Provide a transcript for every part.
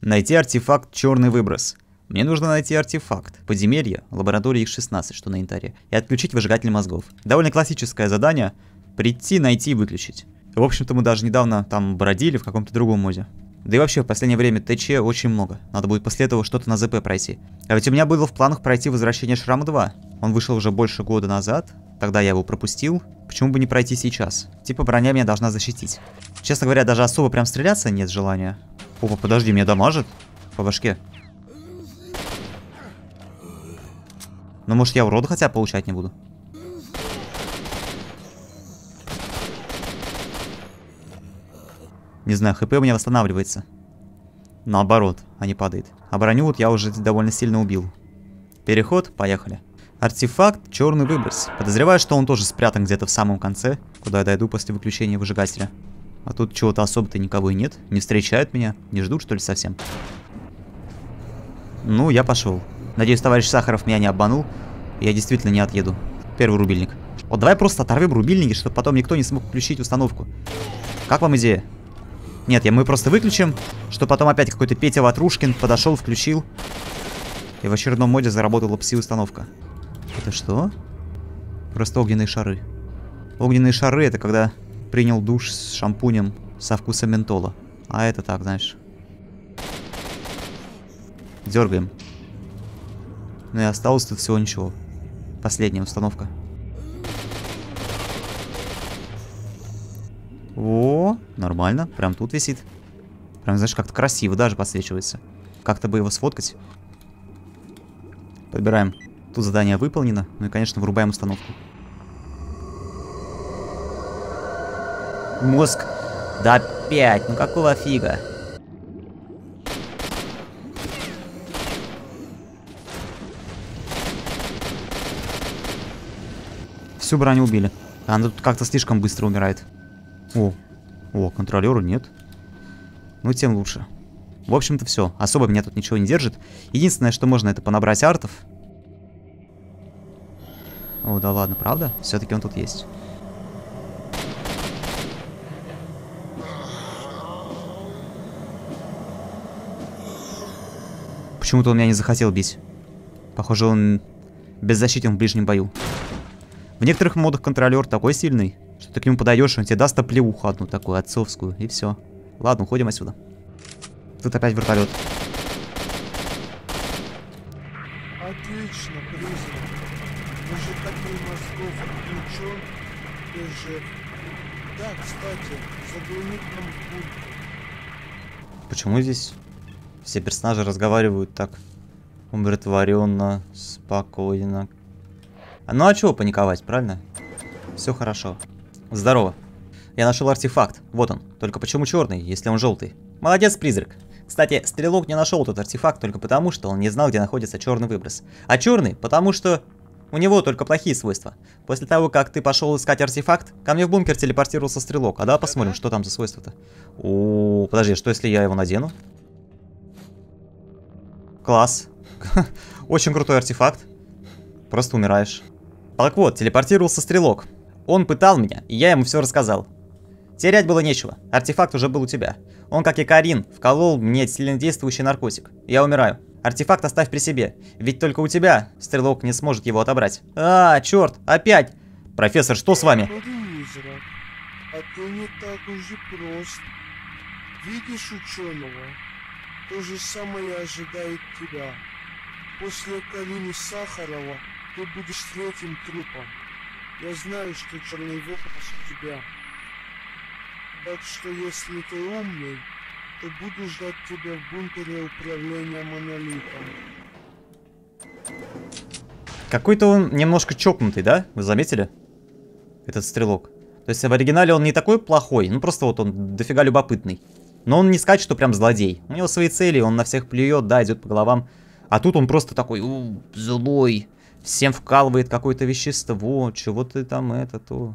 Найти артефакт «Черный выброс». Мне нужно найти артефакт, подземелье, лаборатория X16, что на янтаре, и отключить выжигатель мозгов. Довольно классическое задание – прийти, найти и выключить. В общем-то, мы даже недавно там бродили в каком-то другом моде. Да и вообще, в последнее время ТЧ очень много. Надо будет после этого что-то на ЗП пройти. А ведь у меня было в планах пройти «Возвращение Шрама 2». Он вышел уже больше года назад, тогда я его пропустил. Почему бы не пройти сейчас? Типа броня меня должна защитить. Честно говоря, даже особо прям стреляться нет желания. Опа, подожди, меня дамажит? По башке. Ну, может, я урода хотя получать не буду? Не знаю, хп у меня восстанавливается. Наоборот, а не падает. А броню вот я уже довольно сильно убил. Переход, поехали. Артефакт черный выброс. Подозреваю, что он тоже спрятан где-то в самом конце, куда я дойду после выключения выжигателя. А тут чего-то особо-то никого и нет. Не встречают меня. Не ждут, что ли, совсем? Ну, я пошел. Надеюсь, товарищ Сахаров меня не обманул. Я действительно не отъеду. Первый рубильник. Вот давай просто оторвем рубильники, чтобы потом никто не смог включить установку. Как вам идея? Нет, я мы просто выключим, чтобы потом опять какой-то Петя Ватрушкин подошел, включил. И в очередном моде заработала пси-установка. Это что? Просто огненные шары. Огненные шары это когда принял душ с шампунем со вкусом ментола. А это так, знаешь. Дергаем. Ну и осталось тут всего ничего. Последняя установка. О, нормально. Прям тут висит. Прям, знаешь, как-то красиво даже подсвечивается. Как-то бы его сфоткать. Подбираем. Тут задание выполнено. Ну и, конечно, вырубаем установку. Мозг. Да опять. Ну какого фига? Всю броню убили. Она тут как-то слишком быстро умирает. О, о, контролеру нет. Ну, тем лучше. В общем-то, все. Особо меня тут ничего не держит. Единственное, что можно, это понабрать артов. О, да ладно, правда? Все-таки он тут есть. Почему-то он меня не захотел бить. Похоже, он беззащитен в ближнем бою. В некоторых модах контролер такой сильный, что ты к нему подойдешь, он тебе даст оплеуху одну такую, отцовскую, и все. Ладно, уходим отсюда. Тут опять вертолет. Отлично, призрак. Уже такой мозгов включен. Держи. Да, кстати, в бункер. Почему здесь все персонажи разговаривают так умиротворенно, спокойно? А ну а чего паниковать, правильно? Все хорошо. Здорово. Я нашел артефакт. Вот он. Только почему черный, если он желтый? Молодец, призрак. Кстати, Стрелок не нашел этот артефакт только потому, что он не знал, где находится черный выброс. А черный, потому что у него только плохие свойства. После того, как ты пошел искать артефакт, ко мне в бункер телепортировался Стрелок. А давай посмотрим, что там за свойства-то. О, подожди, что если я его надену? Класс. Очень крутой артефакт. Просто умираешь. Так вот, телепортировался Стрелок. Он пытал меня, и я ему все рассказал. Терять было нечего, артефакт уже был у тебя. Он, как и Карин, вколол мне сильнодействующий наркотик. Я умираю. Артефакт оставь при себе, ведь только у тебя стрелок не сможет его отобрать. А, черт, опять! Профессор, что с вами? Призрак, а не так уж и прост. Видишь ученого? То же самое ожидает тебя. После Карины Сахарова ты будешь третьим трупом. Я знаю, что черный у тебя. Так что если ты умный, то буду ждать тебя в бункере управления монолитом. Какой-то он немножко чокнутый, да? Вы заметили? Этот стрелок. То есть в оригинале он не такой плохой, ну просто вот он дофига любопытный. Но он не скажет, что прям злодей. У него свои цели, он на всех плюет, да, идет по головам. А тут он просто такой, злой. Всем вкалывает какое-то вещество, чего ты там это, то...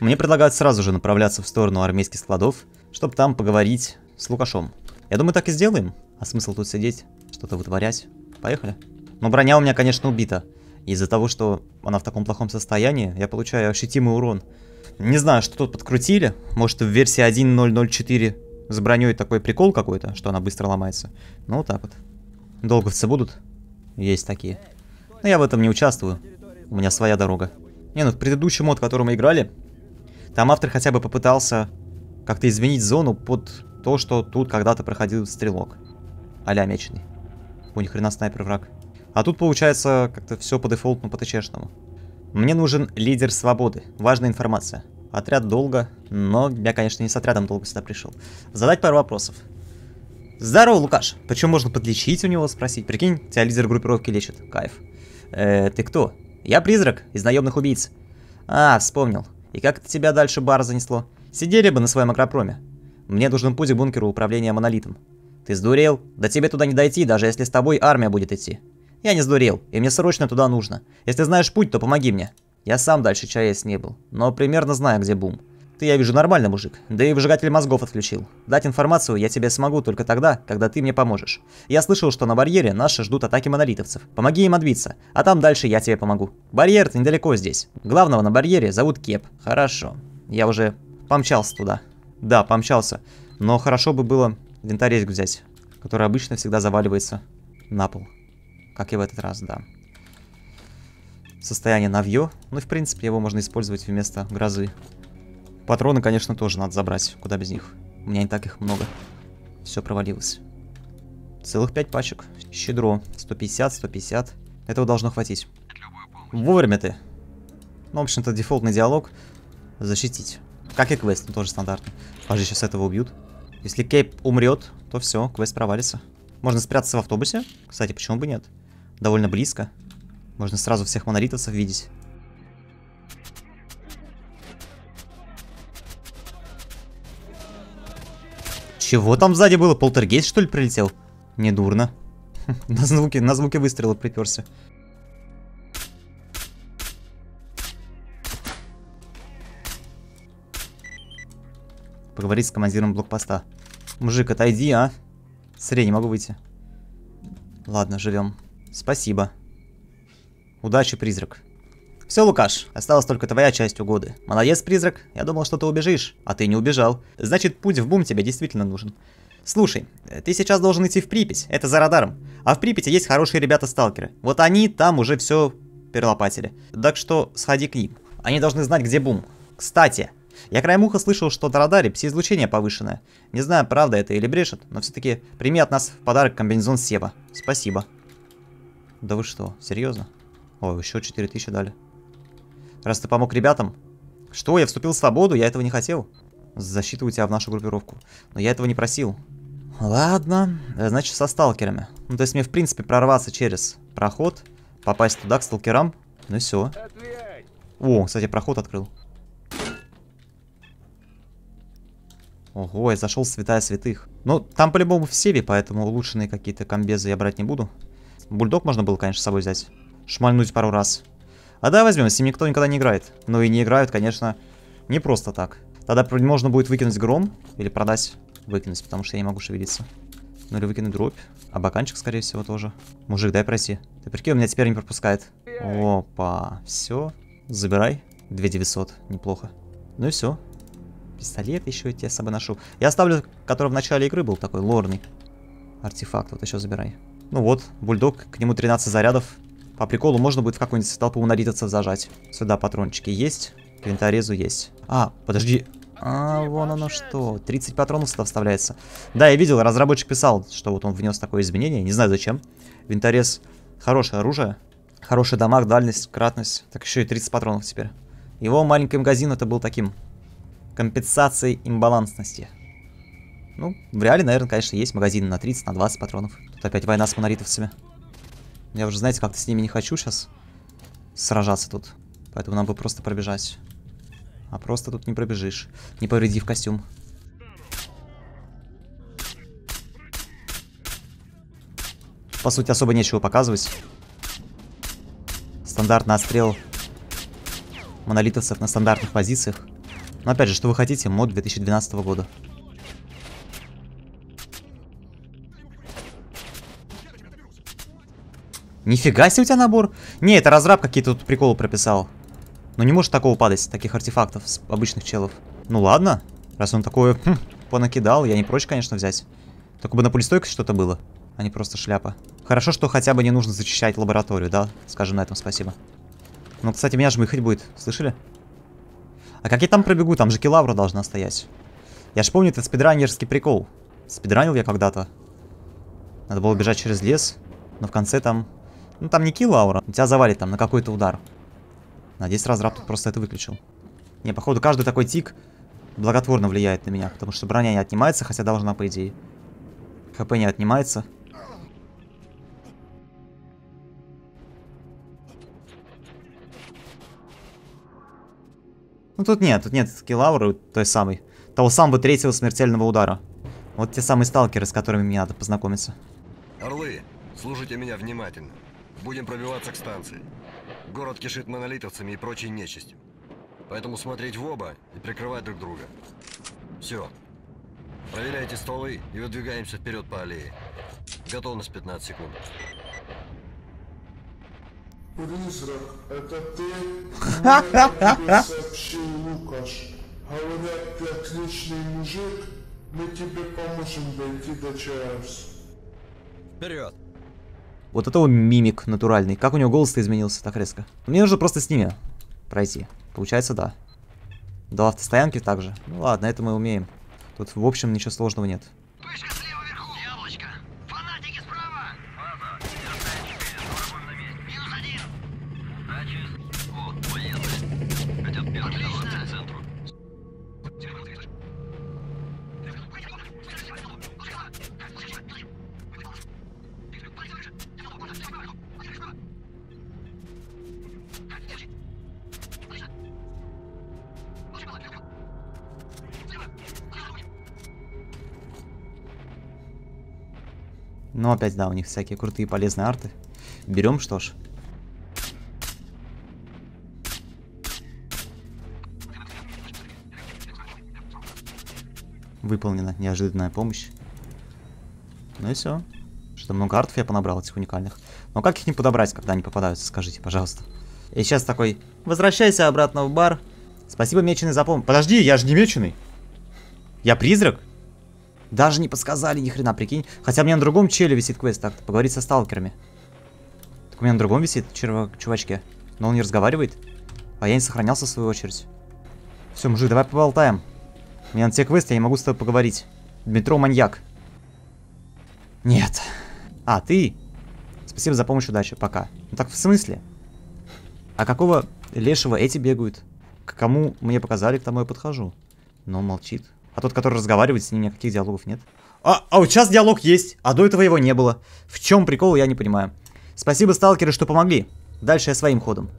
Мне предлагают сразу же направляться в сторону армейских складов, чтобы там поговорить с Лукашом. Я думаю, так и сделаем. А смысл тут сидеть, что-то вытворять? Поехали. Но броня у меня, конечно, убита. Из-за того, что она в таком плохом состоянии, я получаю ощутимый урон. Не знаю, что тут подкрутили. Может, в версии 1.004 с броней такой прикол какой-то, что она быстро ломается. Ну, вот так вот. Долговцы будут? Есть такие. Но я в этом не участвую. У меня своя дорога. Не, ну в предыдущий мод, который мы играли, там автор хотя бы попытался как-то изменить зону под то, что тут когда-то проходил стрелок. а меченый. У них хрена снайпер враг. А тут получается как-то все по дефолту по ТЧшному. Мне нужен лидер свободы. Важная информация. Отряд долго, но я, конечно, не с отрядом долго сюда пришел. Задать пару вопросов. Здорово, Лукаш. Причем можно подлечить у него, спросить. Прикинь, тебя лидер группировки лечит. Кайф. Э, ты кто? Я призрак из наемных убийц. А, вспомнил. И как это тебя дальше бар занесло? Сидели бы на своем агропроме. Мне нужен путь к бункеру управления монолитом. Ты сдурел? Да тебе туда не дойти, даже если с тобой армия будет идти. Я не сдурел, и мне срочно туда нужно. Если знаешь путь, то помоги мне. Я сам дальше ЧАЭС не был, но примерно знаю, где бум. Ты, я вижу, нормальный мужик, да и выжигатель мозгов отключил. Дать информацию я тебе смогу только тогда, когда ты мне поможешь. Я слышал, что на барьере наши ждут атаки монолитовцев. Помоги им отбиться, а там дальше я тебе помогу. Барьер-то недалеко здесь. Главного на барьере зовут Кеп. Хорошо. Я уже помчался туда. Да, помчался. Но хорошо бы было винторезик взять, который обычно всегда заваливается на пол. Как и в этот раз, да. Состояние навье. Ну и в принципе его можно использовать вместо грозы. Патроны, конечно, тоже надо забрать. Куда без них. У меня не так их много. Все провалилось. Целых 5 пачек. Щедро. 150, 150. Этого должно хватить. Вовремя ты. Ну, в общем-то, дефолтный диалог. Защитить. Как и квест, тоже стандартный. Пожи, сейчас этого убьют. Если Кейп умрет, то все, квест провалится. Можно спрятаться в автобусе. Кстати, почему бы нет? Довольно близко. Можно сразу всех монолитовцев видеть. Чего там сзади было? Полтергейст, что ли, прилетел? Недурно. на звуки, на звуки выстрела приперся. Поговорить с командиром блокпоста. Мужик, отойди, а? Сырей, не могу выйти. Ладно, живем. Спасибо. Удачи, призрак. Все, Лукаш, осталась только твоя часть угоды. Молодец, призрак. Я думал, что ты убежишь, а ты не убежал. Значит, путь в бум тебе действительно нужен. Слушай, ты сейчас должен идти в Припять, это за радаром. А в Припяти есть хорошие ребята-сталкеры. Вот они там уже все перелопатили. Так что сходи к ним. Они должны знать, где бум. Кстати, я краем уха слышал, что на радаре пси-излучение повышенное. Не знаю, правда это или брешет, но все-таки прими от нас в подарок комбинезон Сева. Спасибо. Да вы что, серьезно? Ой, еще 4000 дали. Раз ты помог ребятам. Что, я вступил в свободу? Я этого не хотел. Засчитываю тебя в нашу группировку. Но я этого не просил. Ладно, значит со сталкерами. Ну, то есть мне, в принципе, прорваться через проход, попасть туда, к сталкерам. Ну и все. О, кстати, проход открыл. Ого, я зашел в святая святых. Ну, там по-любому в севе, поэтому улучшенные какие-то комбезы я брать не буду. Бульдог можно было, конечно, с собой взять. Шмальнуть пару раз. А да, возьмем, с ним никто никогда не играет. Но и не играют, конечно, не просто так. Тогда можно будет выкинуть гром или продать. Выкинуть, потому что я не могу шевелиться. Ну или выкинуть дробь. А баканчик, скорее всего, тоже. Мужик, дай пройти. Ты прикинь, он меня теперь не пропускает. Опа, все. Забирай. 2900, неплохо. Ну и все. Пистолет еще я с собой ношу. Я оставлю, который в начале игры был такой, лорный. Артефакт, вот еще забирай. Ну вот, бульдог, к нему 13 зарядов. По приколу можно будет в какую-нибудь толпу монолитовцев зажать. Сюда патрончики есть, винторезу есть. А, подожди. А, вон оно что. 30 патронов сюда вставляется. Да, я видел, разработчик писал, что вот он внес такое изменение. Не знаю зачем. Винторез хорошее оружие. Хороший дамаг, дальность, кратность. Так еще и 30 патронов теперь. Его маленький магазин это был таким компенсацией имбалансности. Ну, в реале, наверное, конечно, есть магазины на 30, на 20 патронов. Тут опять война с монолитовцами. Я уже, знаете, как-то с ними не хочу сейчас сражаться тут. Поэтому нам бы просто пробежать. А просто тут не пробежишь, не повредив костюм. По сути, особо нечего показывать. Стандартный отстрел монолитовцев на стандартных позициях. Но опять же, что вы хотите, мод 2012 года. Нифига себе у тебя набор. Не, это разраб какие-то тут приколы прописал. Но не может такого падать, таких артефактов с обычных челов. Ну ладно, раз он такое хм, понакидал. Я не прочь, конечно, взять. Только бы на пулестойкость что-то было, а не просто шляпа. Хорошо, что хотя бы не нужно зачищать лабораторию, да? Скажем на этом спасибо. Ну, кстати, меня жмыхать будет, слышали? А как я там пробегу? Там же килавра должна стоять. Я ж помню этот спидранерский прикол. Спидранил я когда-то. Надо было бежать через лес, но в конце там... Ну, там не килаура, тебя завалит там на какой-то удар. Надеюсь, разраб тут просто это выключил. Не, походу, каждый такой тик благотворно влияет на меня, потому что броня не отнимается, хотя должна, по идее. ХП не отнимается. Ну тут нет, тут нет скиллауры той самой. Того самого третьего смертельного удара. Вот те самые сталкеры, с которыми мне надо познакомиться. Орлы, слушайте меня внимательно. Будем пробиваться к станции. Город кишит монолитовцами и прочей нечистью. Поэтому смотреть в оба и прикрывать друг друга. Все. Проверяйте стволы и выдвигаемся вперед по аллее. Готовность 15 секунд. Призрак, это ты? Сообщил Лукаш. Говорят, ты отличный мужик. Мы тебе поможем дойти до Чаевс. Вперед! Вот это мимик натуральный. Как у него голос-то изменился так резко? Мне нужно просто с ними пройти. Получается, да. До автостоянки также. Ну ладно, это мы умеем. Тут, в общем, ничего сложного нет. Ну, опять, да, у них всякие крутые полезные арты. Берем, что ж. Выполнена неожиданная помощь. Ну и все. Что много артов я понабрал этих уникальных. Но как их не подобрать, когда они попадаются, скажите, пожалуйста. И сейчас такой, возвращайся обратно в бар. Спасибо, меченый, за помощь. Подожди, я же не меченый. Я призрак? Даже не подсказали ни хрена, прикинь. Хотя меня на другом челе висит квест, так, поговорить со сталкерами. Так у меня на другом висит, чувак, чувачки. Но он не разговаривает. А я не сохранялся в свою очередь. Все, мужик, давай поболтаем. Меня на те квесты, я не могу с тобой поговорить. Дмитро маньяк. Нет. А, ты? Спасибо за помощь, удачи, пока. Ну так в смысле? А какого лешего эти бегают? К кому мне показали, к тому я подхожу. Но молчит. А тот, который разговаривает, с ним никаких диалогов нет. А, а вот сейчас диалог есть, а до этого его не было. В чем прикол, я не понимаю. Спасибо, сталкеры, что помогли. Дальше я своим ходом.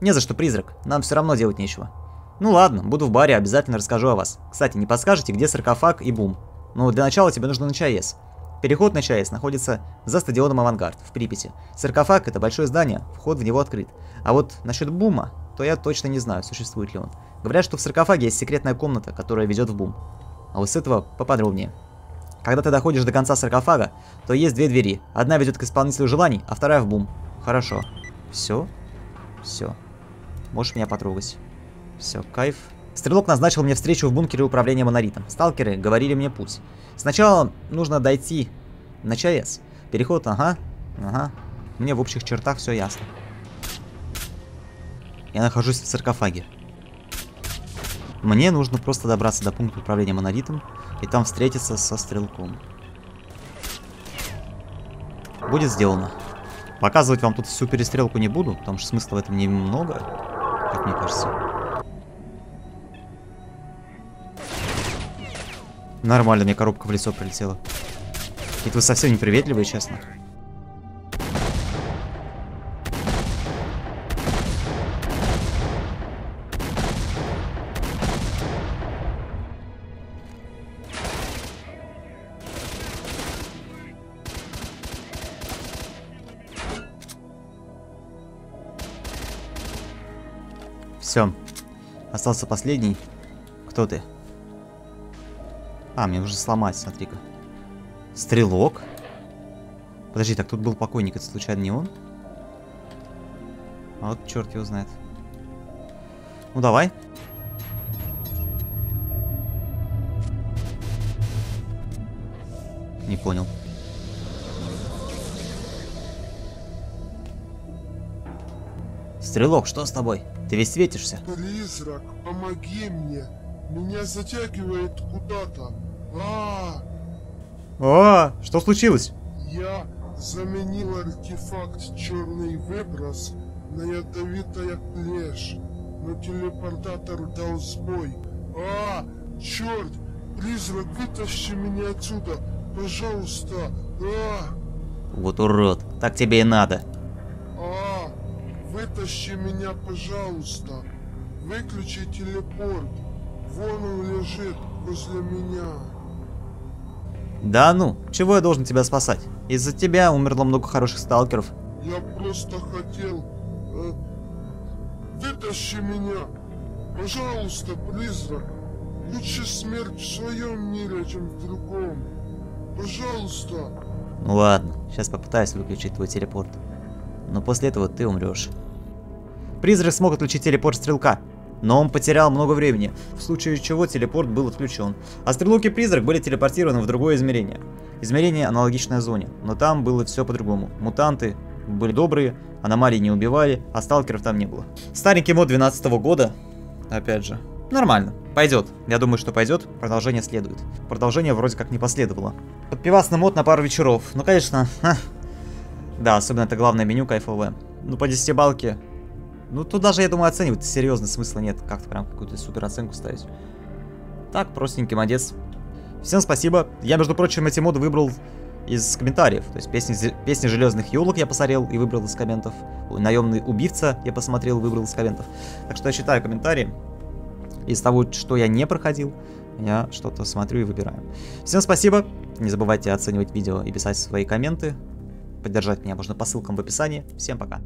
Не за что, призрак. Нам все равно делать нечего. Ну ладно, буду в баре, обязательно расскажу о вас. Кстати, не подскажете, где саркофаг и бум? Ну, для начала тебе нужно на ЧАЭС. Переход на ЧАЭС находится за стадионом «Авангард» в Припяти. Саркофаг — это большое здание, вход в него открыт. А вот насчет бума, то я точно не знаю, существует ли он. Говорят, что в саркофаге есть секретная комната, которая ведет в бум. А вот с этого поподробнее. Когда ты доходишь до конца саркофага, то есть две двери. Одна ведет к исполнителю желаний, а вторая в бум. Хорошо. Все? Все. Можешь меня потрогать. Все, кайф. Стрелок назначил мне встречу в бункере управления монолитом. Сталкеры говорили мне путь. Сначала нужно дойти на ЧАЭС. Переход, ага, ага. Мне в общих чертах все ясно. Я нахожусь в саркофаге. Мне нужно просто добраться до пункта управления монолитом и там встретиться со стрелком. Будет сделано. Показывать вам тут всю перестрелку не буду, потому что смысла в этом немного, как мне кажется. Нормально, мне коробка в лицо прилетела. Ведь вы совсем не приветливые, честно. Все. Остался последний. Кто ты? А, мне нужно сломать, смотри-ка. Стрелок? Подожди, так тут был покойник, это случайно не он? А вот черт его знает. Ну давай. понял. Стрелок, что с тобой? Ты весь светишься. Призрак, помоги мне. Меня затягивает куда-то. А, О, что случилось? я заменил артефакт черный выброс на ядовитая клеш. Но телепортатор дал сбой. А, черт! Призрак, вытащи меня отсюда, пожалуйста. А, Вот урод, так тебе и надо. Вытащи меня, пожалуйста. Выключи телепорт. Вон он лежит возле меня. Да ну, чего я должен тебя спасать? Из-за тебя умерло много хороших сталкеров. Я просто хотел... э, вытащи меня! Пожалуйста, призрак! Лучше смерть в своем мире, чем в другом. Пожалуйста! Ну ладно, сейчас попытаюсь выключить твой телепорт. Но после этого ты умрешь. Призрак смог отключить телепорт стрелка, но он потерял много времени, в случае чего телепорт был отключен. А стрелок и призрак были телепортированы в другое измерение. Измерение аналогичное зоне, но там было все по-другому. Мутанты были добрые, аномалии не убивали, а сталкеров там не было. Старенький мод 12 года, опять же, нормально, пойдет. Я думаю, что пойдет, продолжение следует. Продолжение вроде как не последовало. Подпивасный мод на пару вечеров, ну конечно, ха. Да, особенно это главное меню кайфовое. Ну по 10 балке ну, тут даже, я думаю, оценивать серьезно смысла нет. Как-то прям какую-то супер оценку ставить. Так, простенький молодец. Всем спасибо. Я, между прочим, эти моды выбрал из комментариев. То есть песни, песни железных елок я посмотрел и выбрал из комментов. Наемный убийца я посмотрел и выбрал из комментов. Так что я читаю комментарии. Из того, что я не проходил, я что-то смотрю и выбираю. Всем спасибо. Не забывайте оценивать видео и писать свои комменты. Поддержать меня можно по ссылкам в описании. Всем пока.